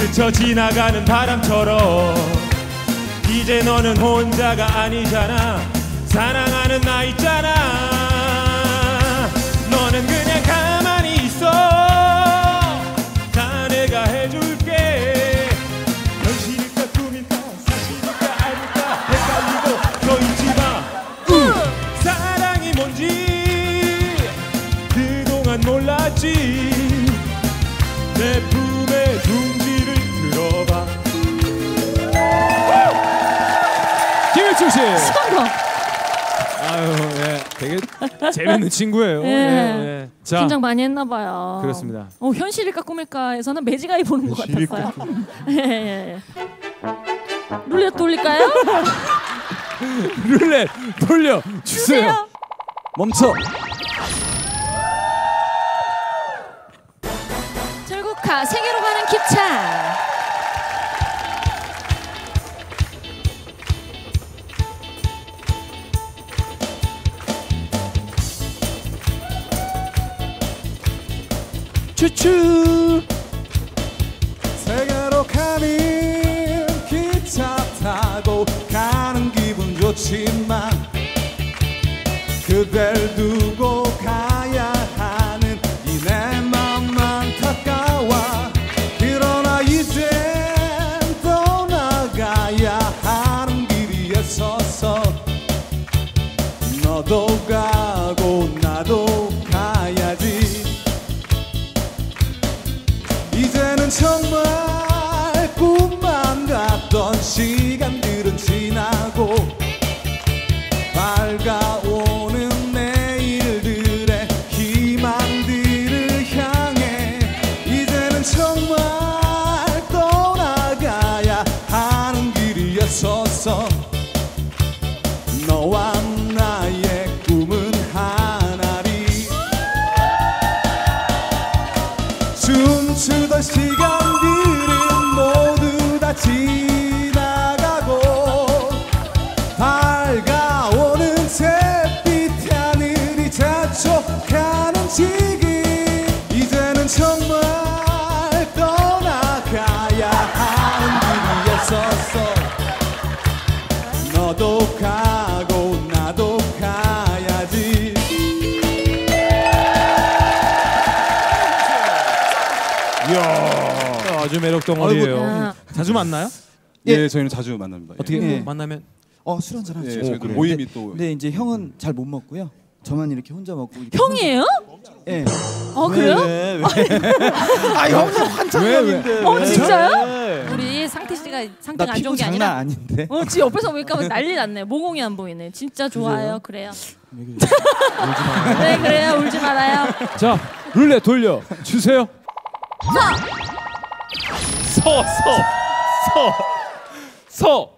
스쳐 지나가는 바람처럼. 이제 너는 혼자가 아니잖아. 사랑하는 나 있잖아 성공. 아유 예 되게 재밌는 친구예요 예. 예, 예. 자 긴장 많이 했나 봐요. 그렇습니다. 어, 현실일까 꿈일까에서는 매지가이 보는 것 같았어요. 예, 예, 예. 룰렛 돌릴까요? 룰렛 돌려 주세요 주세요. 멈춰. 절국가 세계로 가는 기차. 추추 세계로 가는 기차 타고 가는 기분 좋지만 그댈 두고 가야 하는 이 내맘 안타까워 그러나 이젠 떠나가야 하는 길이에 서서 너도 너와 나의 꿈은 하나리. 춤추던 시간들은 모두 다 지나가고 밝아오는 잿빛 하늘이 자촉하는 지금 이야 아주 매력 덩어리예요 아. 자주 만나요? 예, 저희는 자주 만납니다. 예. 어떻게 예. 뭐 만나면 어, 술 한잔 하죠. 예, 저희도 그래요? 모임이 근데, 또 근데 이제 형은 잘 못 먹고요. 저만 이렇게 혼자 먹고 이렇게 형이에요? 예. 어 그래요? 왜, 왜? 아 형이 환장형인데. 어 진짜요? 우리 상태 씨가 나 상태가 안 좋은 게 장난 아니라. 아닌데. 어, 지금 옆에서 보니까 난리 났네. 모공이 안 보이네. 진짜 좋아요. 그래요. 네, 그래요. 울지 말아요. 자 룰렛 돌려 주세요 서 서 서서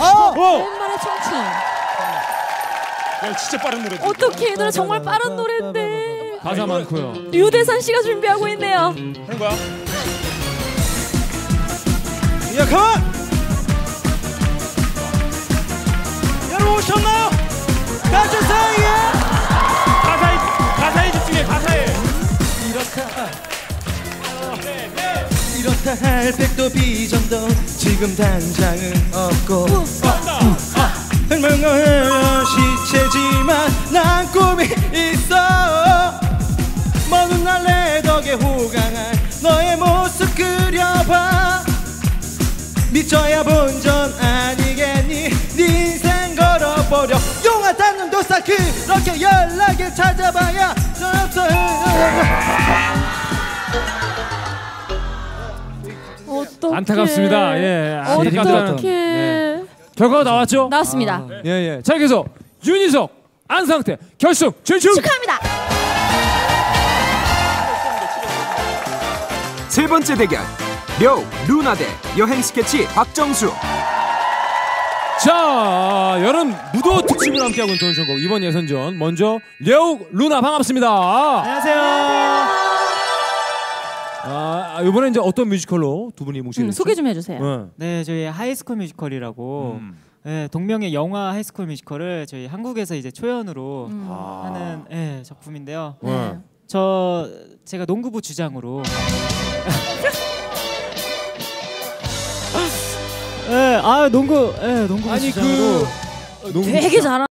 아! 어! 오랜만에 청춘. 야, 진짜 빠른 노래 어떻게 이 노래 정말 빠른 노래인데. 가사 많고요 유대산 씨가 준비하고 있네요. 하는 거야 야, 가만! 여러분 오셨나요? 같은 사이에 가사에 가사에 집중해 가사에 이렇 다 할 백도 비전도 지금 당장은 없고. 흥명한 시체지만 난 꿈이 있어. 먼 훗날 내 덕에 호강할 너의 모습 그려봐. 미쳐야 본전 아니겠니? 네 인생 걸어버려. 용화 닿는 도사 그렇게 연락을 찾아봐야 안타깝습니다. 예, 안타깝던. 어떡해. 네. 결과가 나왔죠? 나왔습니다. 예, 예. 자, 그래서 윤희석, 안상태 결승 진출. 축하합니다. 세 번째 대결 려욱 루나 대 여행 스케치 박정수 자, 여름 무도 특집을 함께하고 있는 도전천곡 이번 예선전 먼저 려욱 루나 반갑습니다. 안녕하세요 아, 이번에 이제 어떤 뮤지컬로 두 분이 뭉치게 음, 됐죠? 소개 좀 해주세요. 네. 네, 저희 High School Musical이라고 음. 네, 동명의 영화 High School Musical을 저희 한국에서 이제 초연으로 음. 하는 네, 작품인데요. 네. 저 제가 농구부 주장으로 아 농구 예 농구 아니 시장으로 그 농구 되게 잘하.